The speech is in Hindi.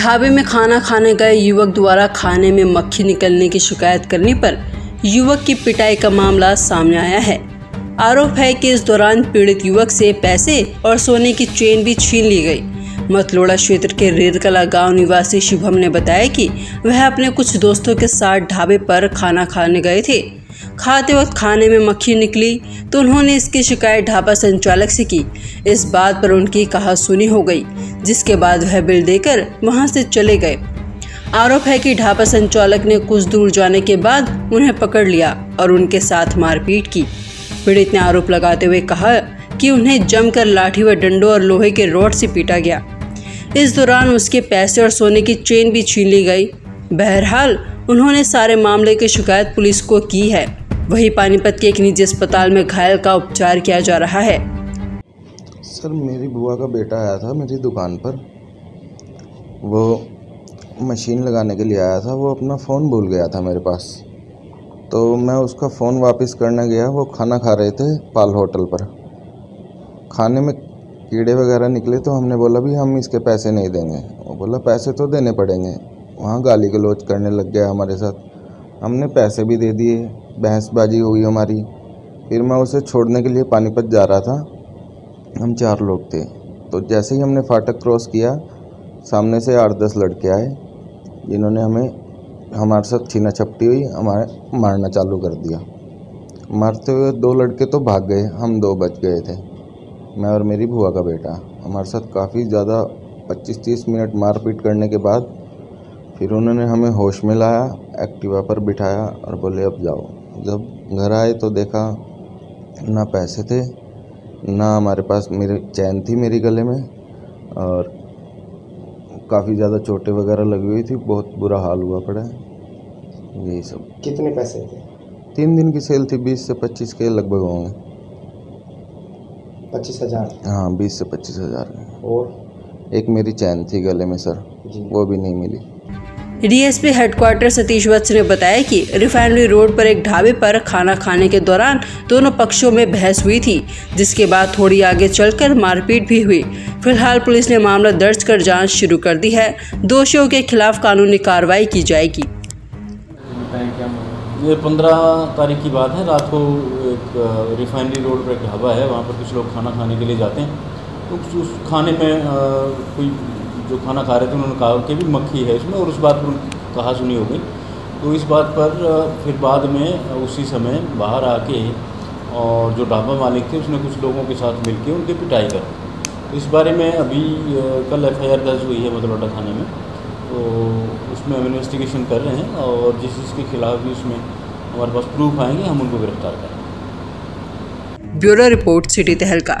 ढाबे में खाना खाने गए युवक द्वारा खाने में मक्खी निकलने की शिकायत करने पर युवक की पिटाई का मामला सामने आया है। आरोप है कि इस दौरान पीड़ित युवक से पैसे और सोने की चेन भी छीन ली गई। मतलोड़ा क्षेत्र के रेरकला गाँव निवासी शुभम ने बताया कि वह अपने कुछ दोस्तों के साथ ढाबे पर खाना खाने गए थे। खाते वक्त खाने में मक्खी निकली तो उन्होंने इसकी शिकायत ढाबा संचालक से की। इस बात पर उनकी कहा सुनी हो गई। जिसके बाद वह बिल देकर वहाँ से चले गए। आरोप है कि ढाबा संचालक ने कुछ दूर जाने के बाद उन्हें पकड़ लिया और उनके साथ मारपीट की। पीड़ित ने आरोप लगाते हुए कहा कि उन्हें जमकर लाठी व डंडों और लोहे के रोड से पीटा गया। इस दौरान उसके पैसे और सोने की चेन भी छीन ली गई। बहरहाल, उन्होंने सारे मामले की शिकायत पुलिस को की है। वही पानीपत के एक निजी अस्पताल में घायल का उपचार किया जा रहा है। सर, मेरी बुआ का बेटा आया था मेरी दुकान पर। वो मशीन लगाने के लिए आया था, वो अपना फ़ोन भूल गया था मेरे पास। तो मैं उसका फ़ोन वापस करने गया, वो खाना खा रहे थे पाल होटल पर। खाने में कीड़े वगैरह निकले तो हमने बोला भी हम इसके पैसे नहीं देंगे। वो बोला, पैसे तो देने पड़ेंगे। वहाँ गाली गलोच करने लग गया हमारे साथ। हमने पैसे भी दे दिए, बहसबाजी हुई हमारी। फिर मैं उसे छोड़ने के लिए पानीपत जा रहा था। हम चार लोग थे। तो जैसे ही हमने फाटक क्रॉस किया, सामने से आठ दस लड़के आए, जिन्होंने हमें, हमारे साथ छीना छपटी हुई, हमारे मारना चालू कर दिया। मारते हुए दो लड़के तो भाग गए, हम दो बच गए थे। मैं और मेरी बुआ का बेटा, हमारे साथ काफ़ी ज़्यादा पच्चीस तीस मिनट मारपीट करने के बाद, फिर उन्होंने हमें होश में लाया, एक्टिवा पर बिठाया और बोले, अब जाओ। जब घर आए तो देखा, ना पैसे थे ना हमारे पास मेरे चैन थी मेरी गले में और काफ़ी ज़्यादा चोटें वगैरह लगी हुई थी बहुत बुरा हाल हुआ पड़ा है। यही सब। कितने पैसे थे? तीन दिन की सेल थी बीस से पच्चीस के लगभग होंगे। पच्चीस हज़ार? हाँ बीस से पच्चीस हज़ार। और? एक मेरी चैन थी गले में सर। वो भी नहीं मिली। डीएसपी हेडक्वार्टर सतीश वत्स ने बताया कि रिफाइनरी रोड पर एक ढाबे पर खाना खाने के दौरान दोनों पक्षों में बहस हुई थी जिसके बाद थोड़ी आगे चलकर मारपीट भी हुई। फ़िलहाल पुलिस ने मामला दर्ज कर जाँच शुरू कर दी है। दोषियों के खिलाफ कानूनी कार्रवाई की जाएगी। ये पंद्रह तारीख की बात है। रात को एक रिफाइनरी रोड पर एक ढाबा है। वहाँ पर कुछ लोग खाना खाने के लिए जाते हैं। तो उस खाने में आ, कोई जो खाना खा रहे थे, उन्होंने कहा कि भी मक्खी है इसमें, और उस बात पर कहा सुनी हो गई। तो इस बात पर, फिर बाद में, उसी समय बाहर आके, और जो ढाबा मालिक थे, उसने कुछ लोगों के साथ मिलके उनकी पिटाई कर तो इस बारे में अभी कल एफआईआर दर्ज हुई है मतलौटा थाने में। तो उसमें हम इन्वेस्टिगेशन कर रहे हैं, और जिस जिसके खिलाफ भी उसमें हमारे पास प्रूफ आएँगे, हम उनको गिरफ़्तार करेंगे। ब्यूरो रिपोर्ट सिटी तहलका।